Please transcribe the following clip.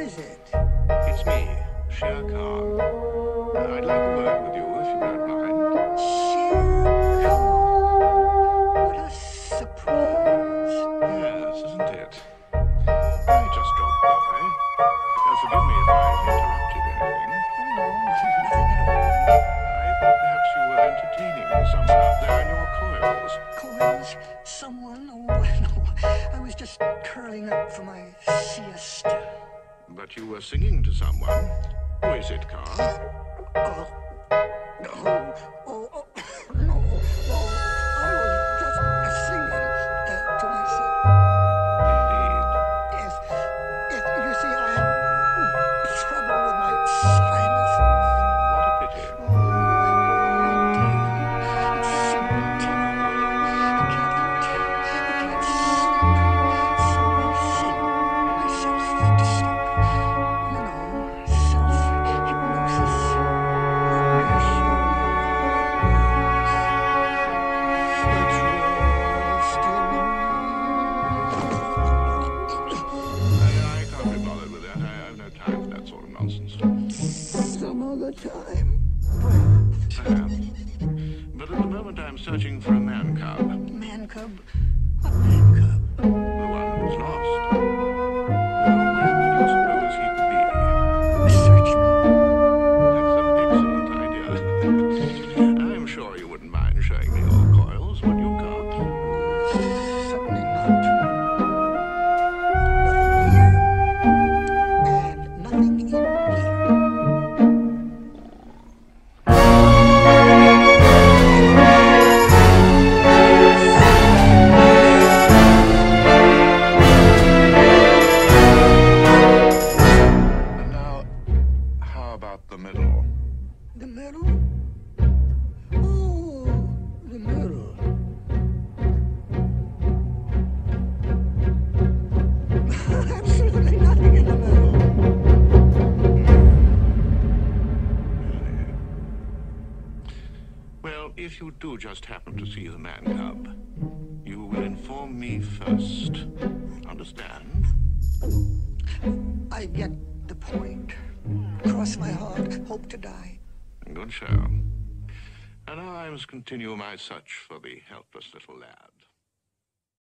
is it? It's me, Shere Khan. I'd like a word with you if you don't mind. Shere What a surprise. Yes, isn't it? I just dropped by. Now, forgive me if I interrupted anything. No, nothing at all. I thought perhaps you were entertaining someone up there in your coils. Coils? Someone? Oh, no. I was just curling up for my siesta. But you were singing to someone. Who is it, Kaa? Oh, no. Be bothered. I, have no time for that sort of nonsense. Some other time. Perhaps. But at the moment I'm searching for a man cub. Man cub? What the middle? The middle? Oh, the middle. Absolutely nothing in the middle. Well, if you do just happen to see the man cub, you will inform me first. Understand? I get the point. Cross my heart, hope to die. Good show. And I must continue my search for the helpless little lad.